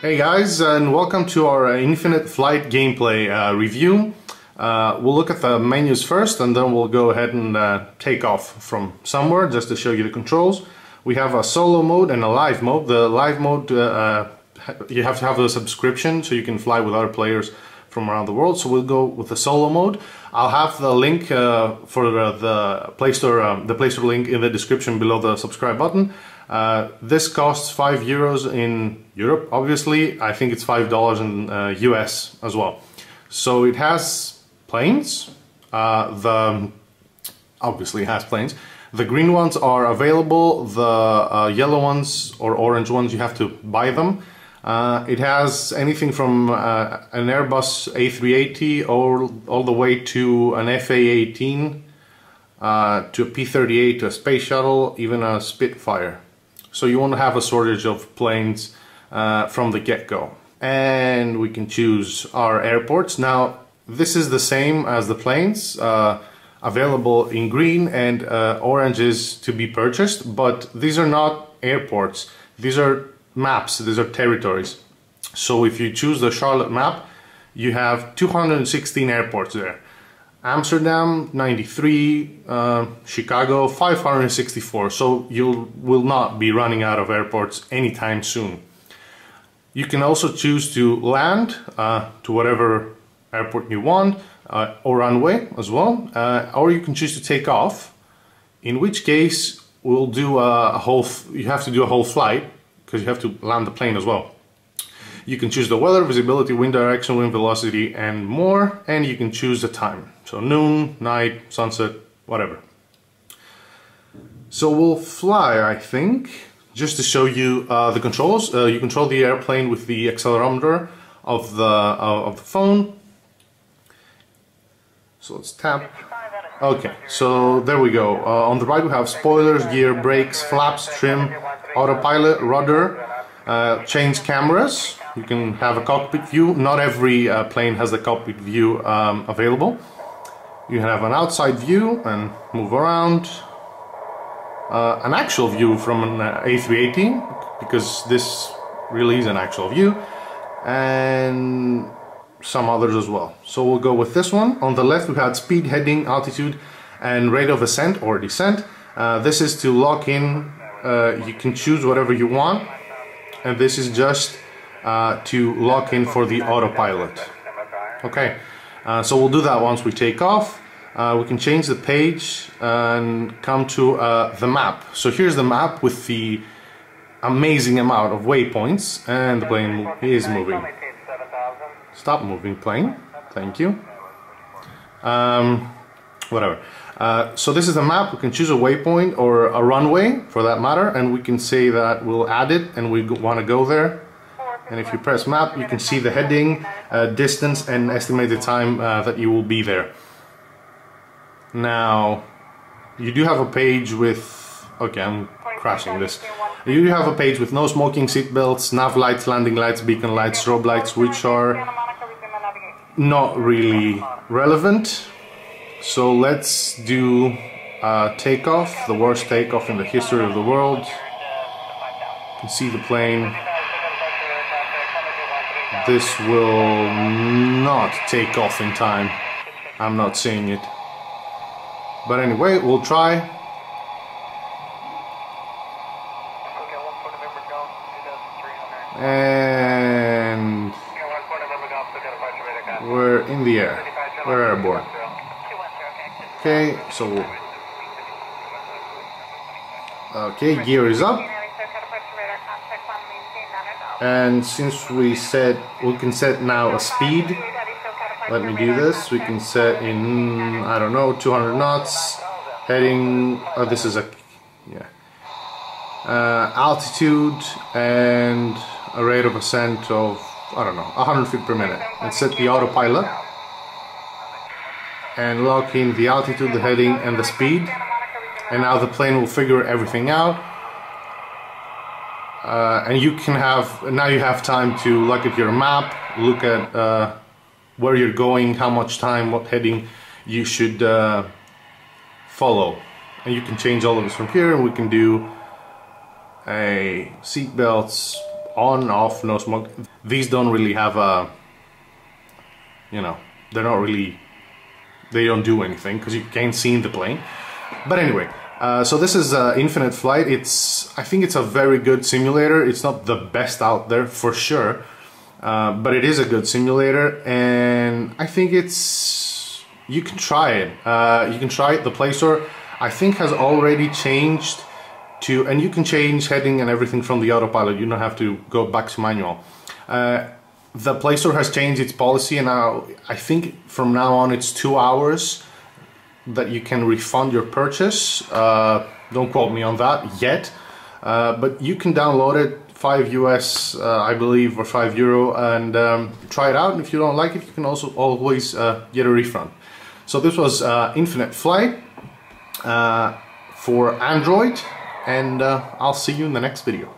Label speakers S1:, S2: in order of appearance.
S1: Hey guys, and welcome to our Infinite Flight gameplay uh, review. Uh, we'll look at the menus first and then we'll go ahead and uh, take off from somewhere just to show you the controls. We have a solo mode and a live mode. The live mode, uh, uh, you have to have a subscription so you can fly with other players from around the world. So we'll go with the solo mode. I'll have the link uh, for the, the Play Store, um, the Play Store link in the description below the subscribe button. Uh, this costs five euros in Europe. Obviously, I think it's five dollars in uh, US as well. So it has planes. Uh, the obviously has planes. The green ones are available. The uh, yellow ones or orange ones you have to buy them. Uh, it has anything from uh, an Airbus A380 all, all the way to an FA-18 uh, to a P-38, a space shuttle, even a Spitfire. So you won't have a shortage of planes uh, from the get-go. And we can choose our airports. Now, this is the same as the planes, uh, available in green and uh, orange is to be purchased, but these are not airports. These are maps, these are territories. So if you choose the Charlotte map, you have 216 airports there. Amsterdam 93, uh, Chicago 564. So you will not be running out of airports anytime soon. You can also choose to land uh, to whatever airport you want uh, or runway as well, uh, or you can choose to take off. In which case, we'll do a, a whole. you have to do a whole flight because you have to land the plane as well. You can choose the weather, visibility, wind direction, wind velocity, and more, and you can choose the time. So noon, night, sunset, whatever. So we'll fly, I think, just to show you uh, the controls. Uh, you control the airplane with the accelerometer of the uh, of the phone. So let's tap. Okay, so there we go. Uh, on the right we have spoilers, gear, brakes, flaps, trim, autopilot, rudder, uh, change cameras. You can have a cockpit view. Not every uh, plane has the cockpit view um, available. You have an outside view and move around. Uh, an actual view from an uh, A380 because this really is an actual view and some others as well. So we'll go with this one. On the left we had speed, heading, altitude and rate of ascent or descent. Uh, this is to lock in uh, you can choose whatever you want and this is just uh, to lock in for the autopilot. Okay uh, so we'll do that once we take off. Uh, we can change the page and come to uh, the map. So here's the map with the amazing amount of waypoints and the plane is moving. Stop moving plane. Thank you. Um, whatever. Uh, so this is the map, we can choose a waypoint or a runway for that matter and we can say that we'll add it and we want to go there and if you press map you can see the heading, uh, distance and estimated time uh, that you will be there. Now you do have a page with, okay I'm crashing this, you do have a page with no smoking seat belts, nav lights, landing lights, beacon lights, strobe lights which are not really relevant so let's do uh, takeoff, the worst takeoff in the history of the world. You can see the plane. This will not take off in time. I'm not seeing it. But anyway, we'll try. And we're in the air. We're airborne. Okay, so okay, gear is up. And since we set, we can set now a speed. Let me do this. We can set in, I don't know, 200 knots. Heading, oh, this is a, yeah. Uh, altitude and a rate of ascent of, I don't know, 100 feet per minute. And set the autopilot and lock in the altitude, the heading and the speed and now the plane will figure everything out uh, and you can have now you have time to look at your map look at uh, where you're going how much time what heading you should uh, follow and you can change all of this from here and we can do a seat belts on off no smoke these don't really have a, you know, they're not really, they don't do anything because you can't see in the plane. But anyway, uh, so this is uh, Infinite Flight. It's I think it's a very good simulator. It's not the best out there for sure, uh, but it is a good simulator, and I think it's you can try it. Uh, you can try it. The Play Store I think has already changed to, and you can change heading and everything from the autopilot. You don't have to go back to manual. Uh, the Play Store has changed its policy, and now I think from now on it's two hours that you can refund your purchase. Uh, don't quote me on that yet, uh, but you can download it, 5 US, uh, I believe, or 5 euro, and um, try it out. And if you don't like it, you can also always uh, get a refund. So this was uh, Infinite Flight uh, for Android, and I'll see you in the next video.